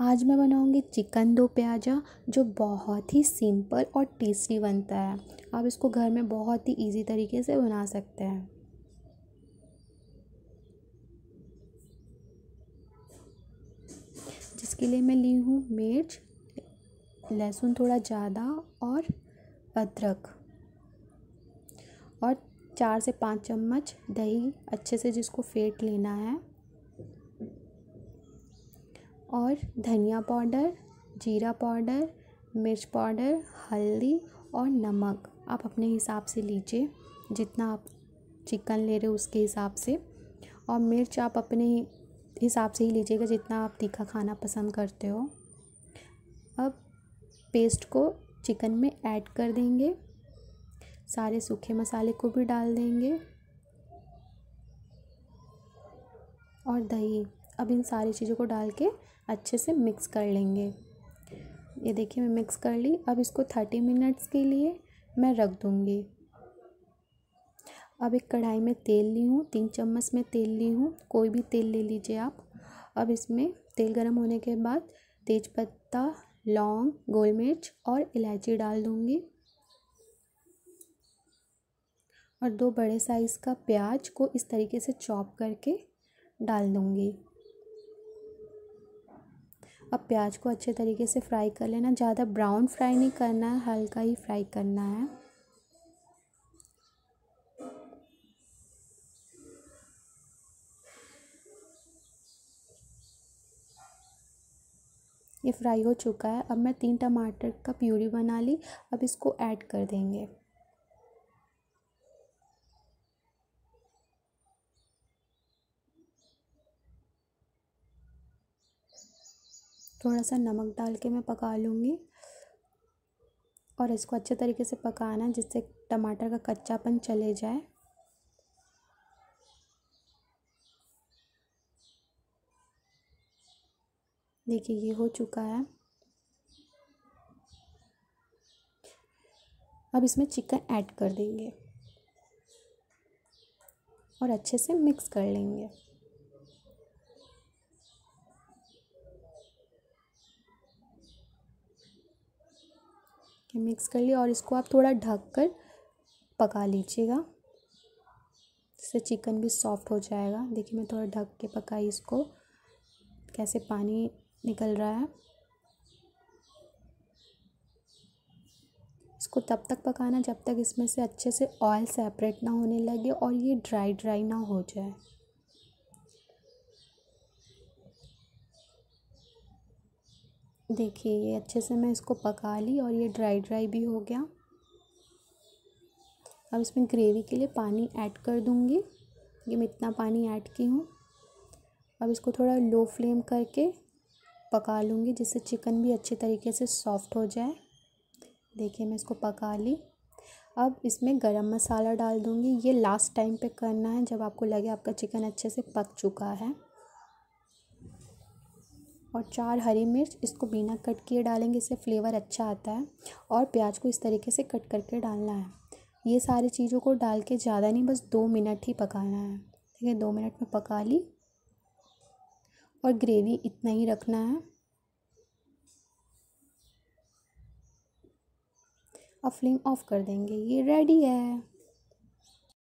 आज मैं बनाऊँगी चिकन दो प्याजा, जो बहुत ही सिंपल और टेस्टी बनता है। आप इसको घर में बहुत ही इजी तरीके से बना सकते हैं। जिसके लिए मैं ली हूँ मिर्च, लहसुन थोड़ा ज़्यादा और अदरक। और चार से पाँच चम्मच दही अच्छे से जिसको फेंट लेना है। और धनिया पाउडर, जीरा पाउडर, मिर्च पाउडर, हल्दी और नमक आप अपने हिसाब से लीजिए। जितना आप चिकन ले रहे हो उसके हिसाब से। और मिर्च आप अपने हिसाब से ही लीजिएगा जितना आप तीखा खाना पसंद करते हो। अब पेस्ट को चिकन में ऐड कर देंगे। सारे सूखे मसाले को भी डाल देंगे। और दही। अब इन सारी चीज़ों को डाल के अच्छे से मिक्स कर लेंगे। ये देखिए मैं मिक्स कर ली। अब इसको थर्टी मिनट्स के लिए मैं रख दूँगी। अब एक कढ़ाई में तेल ली हूँ, तीन चम्मच में तेल ली हूँ। कोई भी तेल ले लीजिए आप। अब इसमें तेल गर्म होने के बाद तेज़पत्ता, लौंग गोल मिर्च और इलायची डाल दूँगी। और दो बड़े साइज़ का प्याज को इस तरीके से चॉप करके डाल दूँगी। अब प्याज को अच्छे तरीके से फ्राई कर लेना। ज़्यादा ब्राउन फ्राई नहीं करना है, हल्का ही फ्राई करना है। ये फ्राई हो चुका है। अब मैं तीन टमाटर का प्यूरी बना ली। अब इसको ऐड कर देंगे। थोड़ा सा नमक डाल के मैं पका लूँगी। और इसको अच्छे तरीके से पकाना जिससे टमाटर का कच्चापन चले जाए। देखिए, ये हो चुका है। अब इसमें चिकन ऐड कर देंगे और अच्छे से मिक्स कर लेंगे। मिक्स कर लिया और इसको आप थोड़ा ढक कर पका लीजिएगा। जिससे चिकन भी सॉफ्ट हो जाएगा। देखिए मैं थोड़ा ढक के पकाई इसको। कैसे पानी निकल रहा है। इसको तब तक पकाना जब तक इसमें से अच्छे से ऑयल सेपरेट ना होने लगे और ये ड्राई ड्राई ना हो जाए। देखिए, ये अच्छे से मैं इसको पका ली और ये ड्राई ड्राई भी हो गया। अब इसमें ग्रेवी के लिए पानी ऐड कर दूँगी। ये मैं इतना पानी ऐड की हूँ। अब इसको थोड़ा लो फ्लेम करके पका लूँगी, जिससे चिकन भी अच्छे तरीके से सॉफ्ट हो जाए। देखिए, मैं इसको पका ली। अब इसमें गरम मसाला डाल दूँगी। ये लास्ट टाइम पे करना है, जब आपको लगे आपका चिकन अच्छे से पक चुका है। और चार हरी मिर्च, इसको बिना कट किए डालेंगे, इससे फ्लेवर अच्छा आता है। और प्याज को इस तरीके से कट करके डालना है। ये सारी चीज़ों को डाल के ज़्यादा नहीं, बस दो मिनट ही पकाना है। ठीक है, दो मिनट में पका ली। और ग्रेवी इतना ही रखना है। अब फ्लेम ऑफ़ कर देंगे। ये रेडी है।